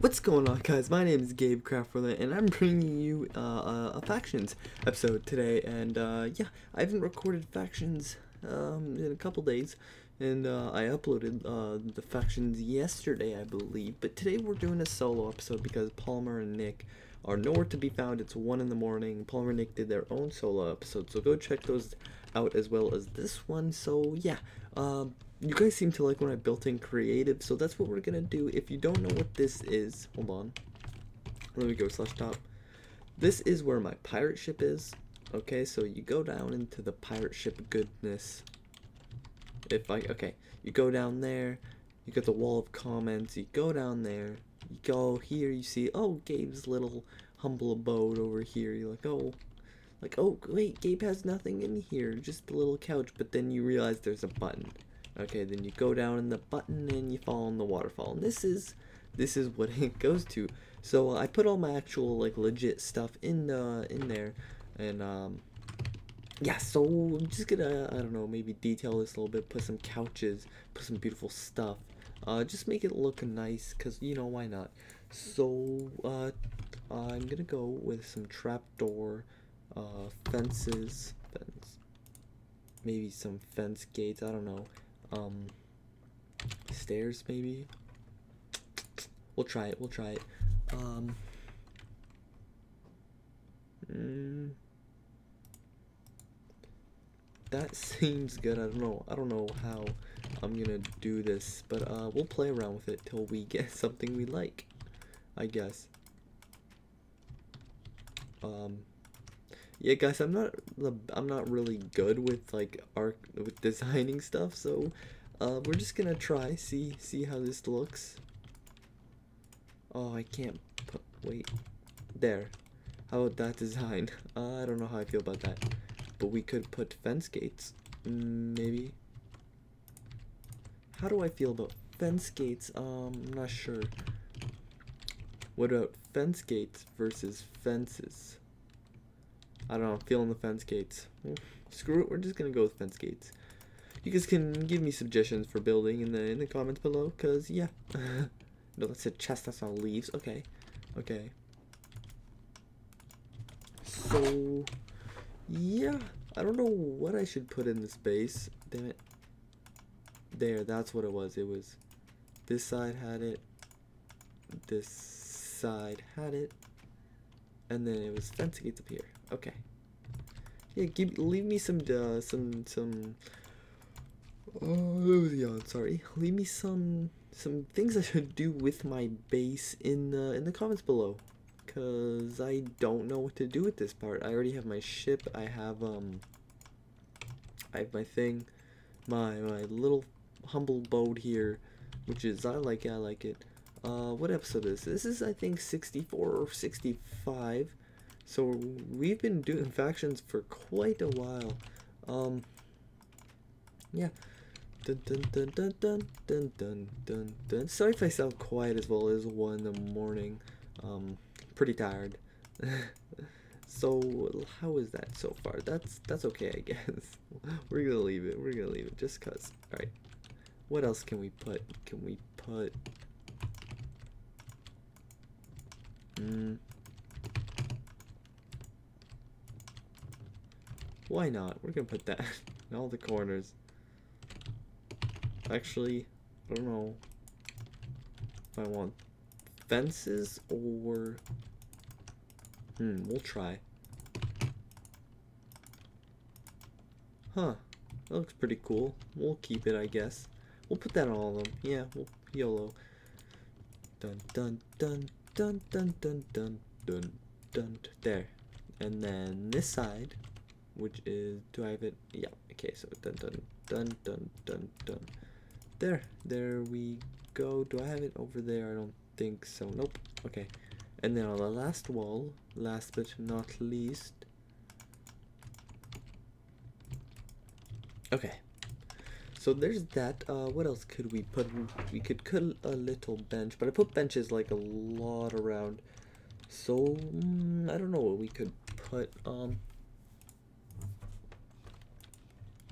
What's going on guys, my name is Gabe Craftworthy and I'm bringing you uh, a, a Factions episode today. And uh, yeah, I haven't recorded Factions um, in a couple days. And uh, I uploaded uh, the Factions yesterday I believe, but today we're doing a solo episode because Palmer and Nick are nowhere to be found, it's 1 in the morning, Palmer and Nick did their own solo episode, so go check those out as well as this one, so yeah, um, you guys seem to like when I built in creative, so that's what we're gonna do. If you don't know what this is, hold on. Let me go slash top. This is where my pirate ship is. Okay, so you go down into the pirate ship goodness. If I, okay, you go down there, you get the wall of comments, you go down there, you go here, you see, oh, Gabe's little humble abode over here. You're like, oh, like, oh, wait, Gabe has nothing in here, just a little couch, but then you realize there's a button. Okay, then you go down in the button and you fall in the waterfall. And this is this is what it goes to. So I put all my actual like legit stuff in the in there, and um, yeah. So I'm just gonna I don't know maybe detail this a little bit, put some couches, put some beautiful stuff, uh, just make it look nice. Cause you know why not. So uh, I'm gonna go with some trapdoor, uh, fences, fence, maybe some fence gates. I don't know um stairs maybe. We'll try it we'll try it. Um mm, that seems good. I don't know i don't know how i'm gonna do this but uh we'll play around with it till we get something we like i guess. Um yeah guys i'm not i'm not really good with like art with designing stuff so uh we're just gonna try see see how this looks. Oh i can't put wait there. How about that design? Uh, i don't know how i feel about that. But we could put fence gates mm, maybe? How do i feel about fence gates? Um i'm not sure. What about fence gates versus fences I don't know, I'm feeling the fence gates. Screw it, we're just gonna go with fence gates. You guys can give me suggestions for building in the in the comments below, cause yeah. no, that's a chest, that's all leaves. Okay. Okay. So yeah. I don't know what I should put in this base. Damn it. There, that's what it was. It was this side had it. This side had it. And then it was fence gates up here. Okay. Yeah, give leave me some uh, some some. Oh yeah, sorry. Leave me some some things I should do with my base in the in the comments below, cause I don't know what to do with this part. I already have my ship. I have um. I have my thing, my my little humble boat here, which is I like it. I like it. Uh, what episode is this? This is I think 64 or 65. So we've been doing factions for quite a while. Um, yeah. Dun dun dun dun dun dun dun dun dun. Sorry if I sound quiet as well as one in the morning. Um, pretty tired. so how is that so far? That's that's okay, I guess. We're gonna leave it. We're gonna leave it just cause. All right. What else can we put? Can we put? Hmm. Why not? We're gonna put that in all the corners. Actually, I don't know if I want fences or... Hmm, we'll try. Huh, that looks pretty cool. We'll keep it, I guess. We'll put that on all of them. Yeah, we'll YOLO. Dun dun dun dun dun dun dun dun dun. There. And then this side which is do I have it? Yeah okay so dun dun dun dun dun dun. There there we go. Do I have it over there? I don't think so. Nope okay. And then on the last wall last but not least. Okay. So there's that uh, what else could we put? We could cut a little bench but I put benches like a lot around. So mm, I don't know what we could put um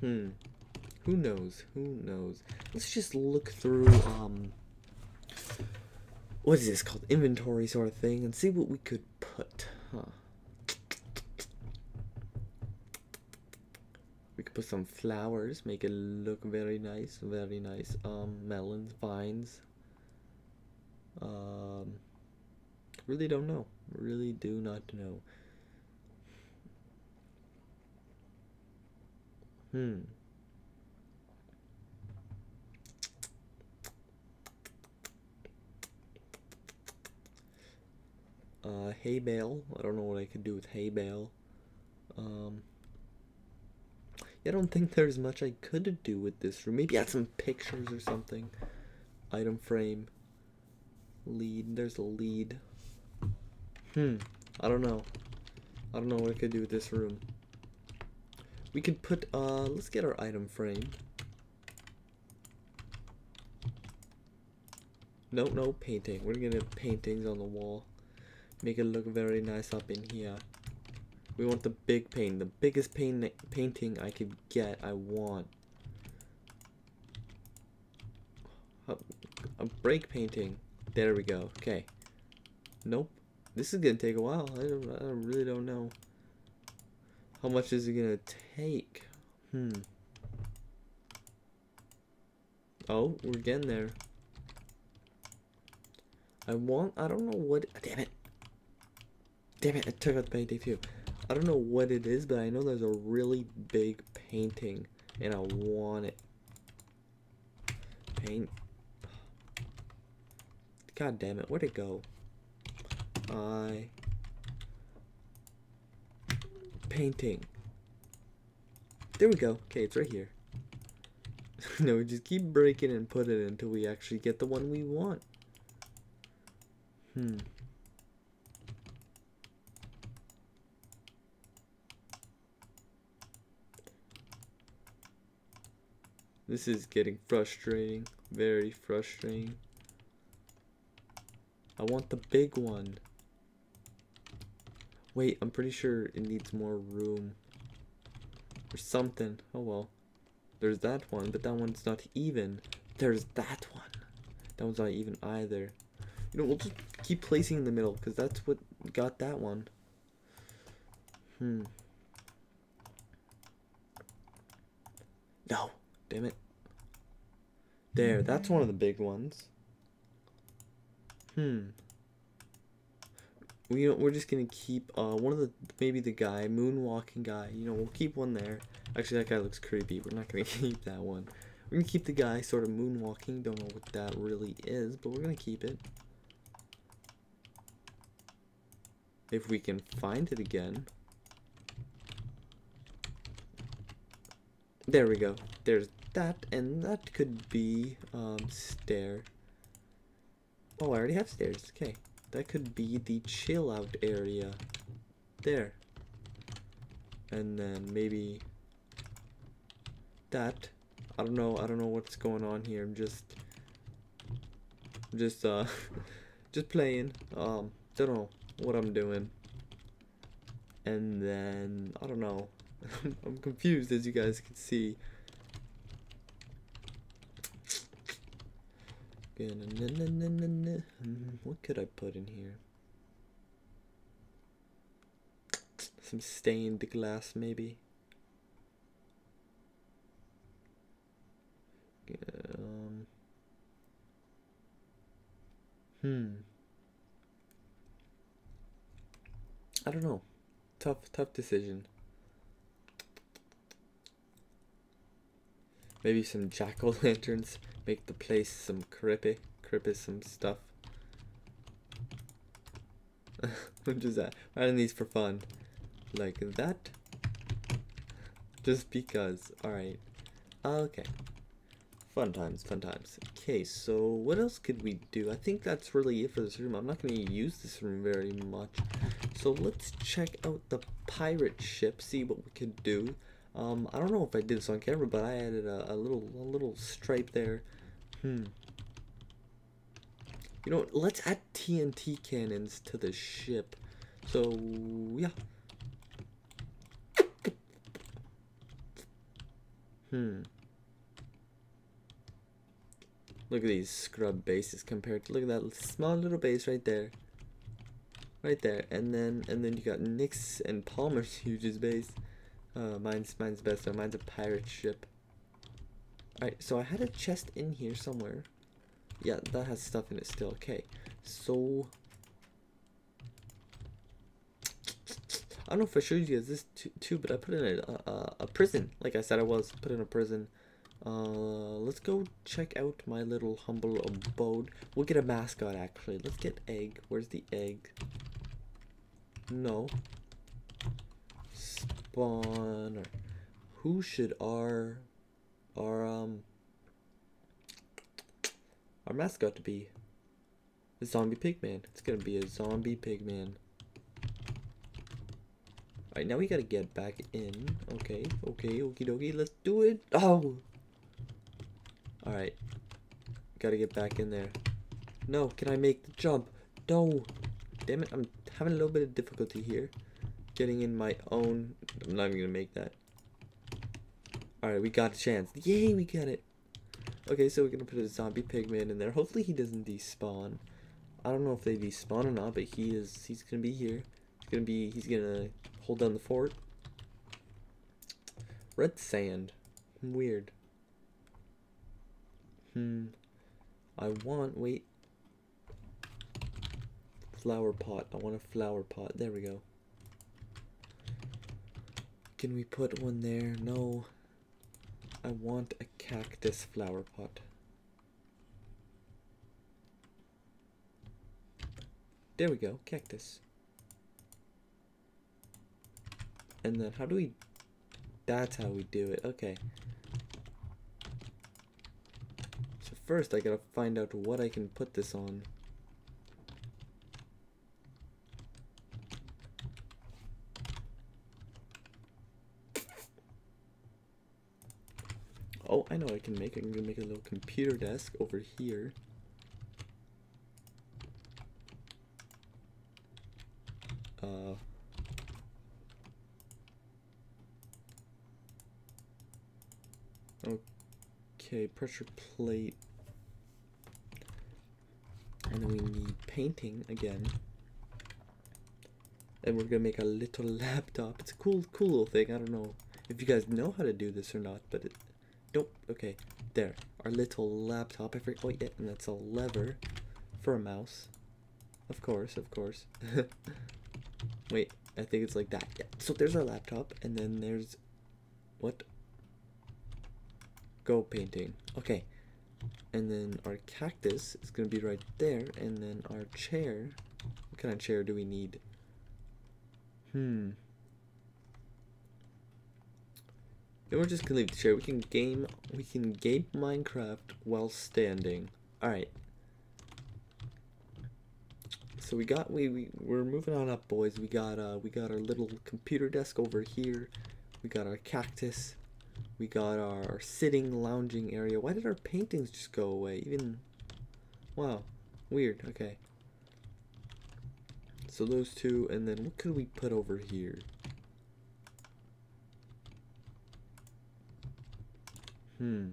Hmm. Who knows? Who knows? Let's just look through, um... what is this called inventory sort of thing and see what we could put huh we could put some flowers make it look very nice very nice um melons vines um really don't know really do not know hmm uh, hay bale. I don't know what I could do with hay bale. Um, I don't think there's much I could do with this room. Maybe add some pictures or something. Item frame. Lead. There's a lead. Hmm. I don't know. I don't know what I could do with this room. We could put, uh, let's get our item frame. No, no painting. We're gonna have paintings on the wall. Make it look very nice up in here. We want the big paint. The biggest paint painting I could get, I want. A, a break painting. There we go. Okay. Nope. This is gonna take a while. I, I really don't know. How much is it gonna take? Hmm. Oh, we're getting there. I want, I don't know what, damn it. Damn it, I took out the painting too. I don't know what it is, but I know there's a really big painting, and I want it. Paint. God damn it, where'd it go? I... Painting. There we go. Okay, it's right here. no, we just keep breaking and put it until we actually get the one we want. Hmm. This is getting frustrating. Very frustrating. I want the big one. Wait, I'm pretty sure it needs more room. Or something. Oh well. There's that one, but that one's not even. There's that one. That one's not even either. You know, we'll just keep placing in the middle, because that's what got that one. Hmm. No. Damn it. There, that's one of the big ones. Hmm. We know, we're just gonna keep uh one of the maybe the guy moonwalking guy. You know we'll keep one there. Actually, that guy looks creepy. We're not gonna keep that one. We're gonna keep the guy sort of moonwalking. Don't know what that really is, but we're gonna keep it. If we can find it again. There we go. There's that, and that could be um, stair. Oh, I already have stairs. Okay, that could be the chill out area. There. And then maybe that. I don't know. I don't know what's going on here. I'm just, just uh, just playing. Um, don't know what I'm doing. And then I don't know. I'm confused as you guys can see. What could I put in here? Some stained glass, maybe. Um, hmm. I don't know. Tough, tough decision. Maybe some jack-o'-lanterns make the place some creepy, creepy some stuff. I'm just uh, adding these for fun, like that. Just because. All right. Okay. Fun times, fun times. Okay, so what else could we do? I think that's really it for this room. I'm not going to use this room very much. So let's check out the pirate ship, see what we could do. Um, I don't know if I did this on camera, but I added a, a little a little stripe there. Hmm. You know, let's add TNT cannons to the ship. So, yeah. Hmm. Look at these scrub bases compared to look at that small little base right there. Right there. And then and then you got Nick's and Palmer's huge base. Uh mine's mine's best so mine's a pirate ship. Alright, so I had a chest in here somewhere. Yeah, that has stuff in it still. Okay. So I don't know if I showed you this too, too but I put in a, a, a prison. Like I said I was put in a prison. Uh, let's go check out my little humble abode. We'll get a mascot actually. Let's get egg. Where's the egg? No. Spawner. Who should our our um our mascot to be? The zombie pigman. It's gonna be a zombie pigman. Alright, now we gotta get back in. Okay, okay, okie dokie, let's do it. Oh! Alright. Gotta get back in there. No, can I make the jump? No! Damn it, I'm having a little bit of difficulty here. Getting in my own... I'm not even gonna make that. Alright, we got a chance. Yay, we got it! Okay, so we're gonna put a zombie pigman in there. Hopefully he doesn't despawn. I don't know if they despawn or not, but he is... He's gonna be here. He's gonna be... He's gonna hold down the fort. Red sand. Weird. Hmm. I want, wait. Flower pot. I want a flower pot. There we go. Can we put one there? No. I want a cactus flower pot. There we go, cactus. And then how do we... That's how we do it, okay. So first I gotta find out what I can put this on. Oh, I know I can make. I can make a little computer desk over here. Uh, okay, pressure plate. And then we need painting again. And we're gonna make a little laptop. It's a cool, cool little thing. I don't know if you guys know how to do this or not, but it, Nope. Okay. There. Our little laptop. I forget. Oh, yeah. And that's a lever for a mouse. Of course. Of course. Wait. I think it's like that. Yeah. So there's our laptop. And then there's... What? Go painting. Okay. And then our cactus is going to be right there. And then our chair. What kind of chair do we need? Hmm. Then we're just gonna leave the chair. We can game we can game Minecraft while standing. Alright. So we got we, we we're moving on up boys. We got uh we got our little computer desk over here. We got our cactus. We got our sitting lounging area. Why did our paintings just go away? Even wow. Weird. Okay. So those two and then what could we put over here? Hmm.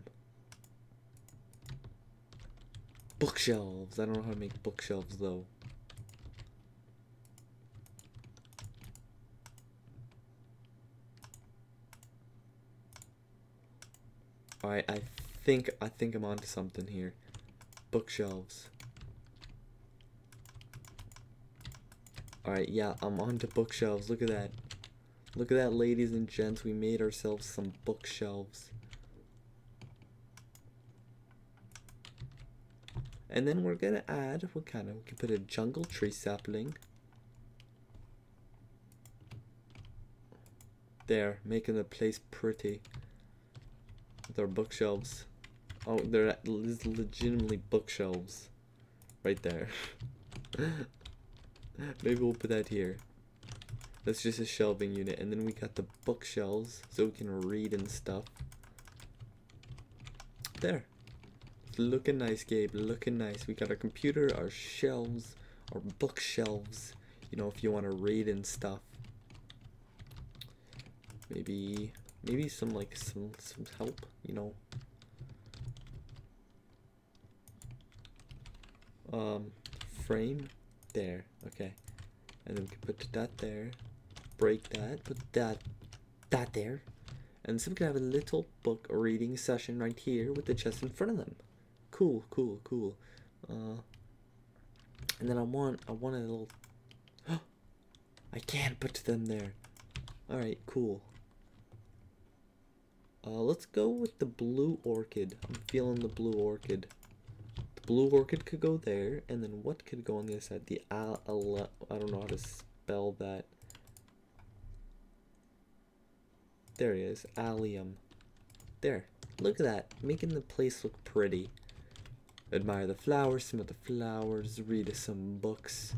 Bookshelves. I don't know how to make bookshelves though. Alright, I think I think I'm onto something here. Bookshelves. Alright, yeah, I'm onto bookshelves. Look at that. Look at that, ladies and gents. We made ourselves some bookshelves. And then we're gonna add, what kind of, we can put a jungle tree sapling. There, making the place pretty. With our bookshelves. Oh, they're legitimately bookshelves. Right there. Maybe we'll put that here. That's just a shelving unit. And then we got the bookshelves so we can read and stuff. There looking nice, Gabe. Looking nice. We got our computer, our shelves, our bookshelves. You know, if you want to read and stuff. Maybe, maybe some like some some help. You know. um, frame there. Okay, and then we can put that there. Break that. Put that that there. And so we can have a little book reading session right here with the chest in front of them. Cool, cool, cool. Uh, and then I want I want a little. I can't put them there. All right, cool. Uh, let's go with the blue orchid. I'm feeling the blue orchid. The blue orchid could go there, and then what could go on the other side? The al, al I don't know how to spell that. There he is, allium. There, look at that, making the place look pretty. Admire the flowers, smell the flowers, read some books.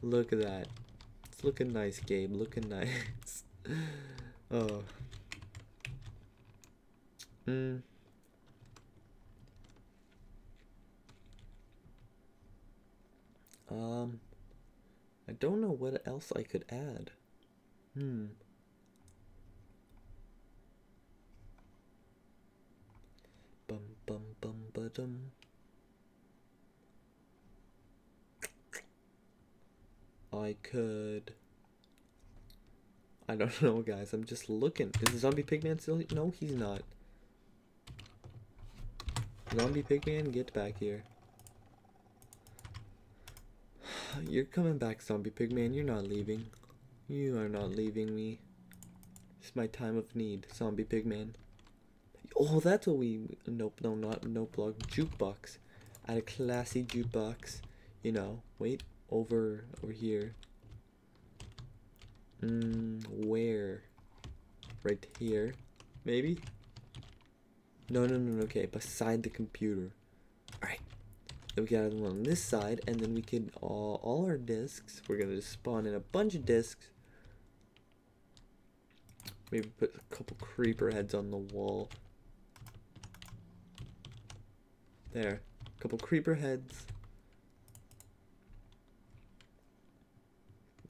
Look at that. It's looking nice, Gabe, looking nice. oh. Hmm. Um, I don't know what else I could add. Hmm. Bum bum bum ba dum. I could. I don't know, guys. I'm just looking. Is the zombie pigman still? No, he's not. Zombie pigman, get back here. You're coming back, zombie pigman. You're not leaving. You are not leaving me. It's my time of need, zombie pigman. Oh, that's what we. Nope, no, not nope. Blog jukebox. At a classy jukebox. You know. Wait, over over here. Mm, where? Right here, maybe. No, no, no, no. Okay, beside the computer. All right. Then we got one on this side, and then we can all all our discs. We're gonna just spawn in a bunch of discs. Maybe put a couple creeper heads on the wall. There. A couple creeper heads.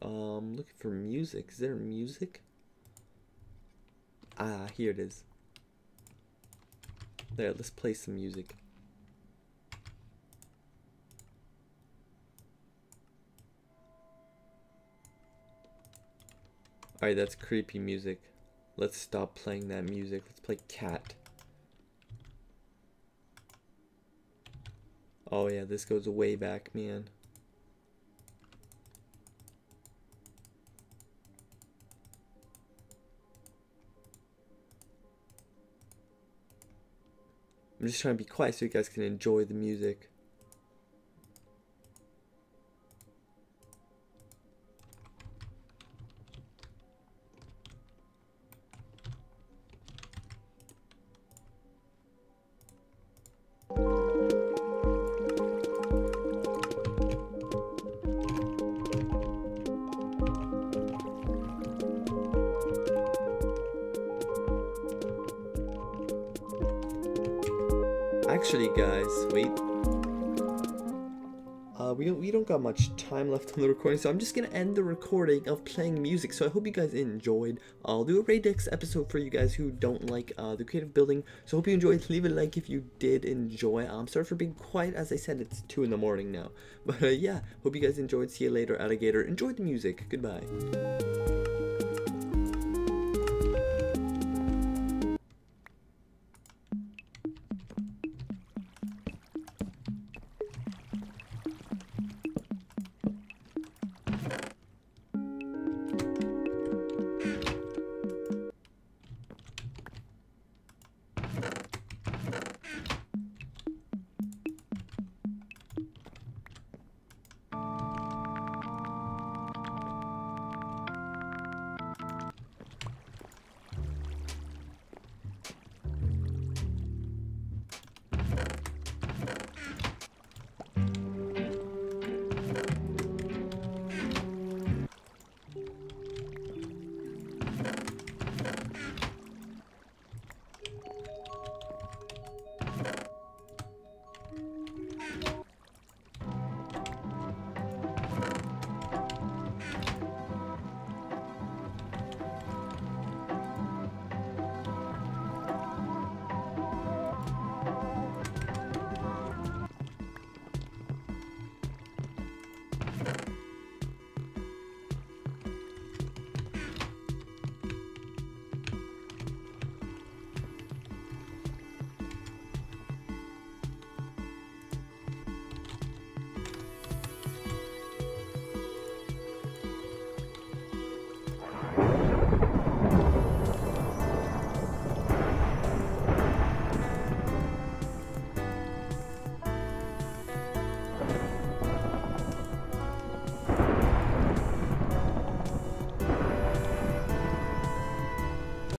Um, looking for music. Is there music? Ah, here it is. There, let's play some music. Alright, that's creepy music. Let's stop playing that music. Let's play cat. Oh yeah, this goes way back, man. I'm just trying to be quiet so you guys can enjoy the music. Actually, guys, wait. Uh, we don't we don't got much time left on the recording, so I'm just gonna end the recording of playing music. So I hope you guys enjoyed. I'll do a Radix episode for you guys who don't like uh, the creative building. So hope you enjoyed. Leave a like if you did enjoy. I'm sorry for being quiet. As I said, it's two in the morning now. But uh, yeah, hope you guys enjoyed. See you later, alligator. Enjoy the music. Goodbye.